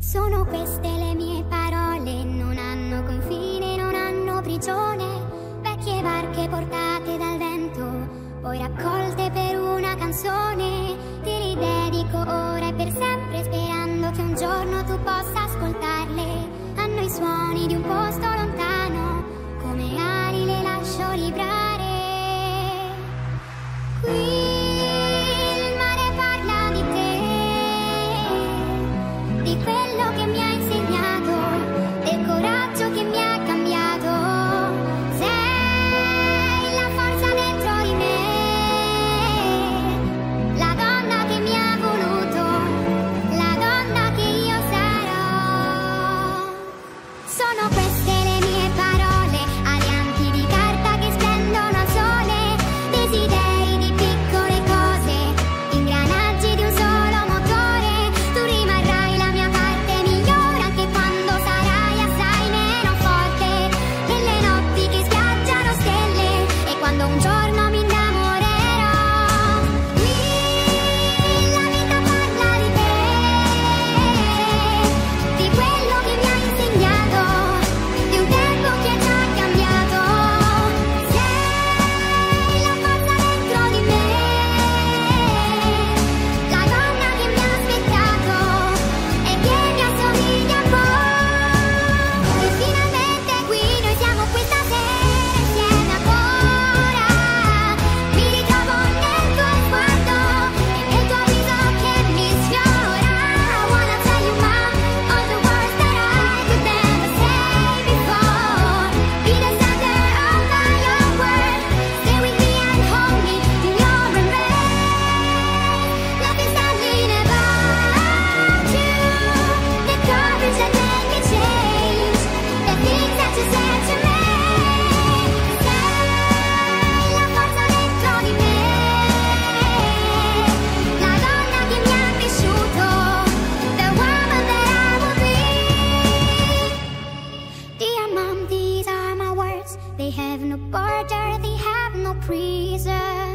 Sono queste le mie parole, non hanno confine, non hanno prigione, vecchie barche portate dal vento, poi raccolte per una canzone. I'm done. after they have no prison.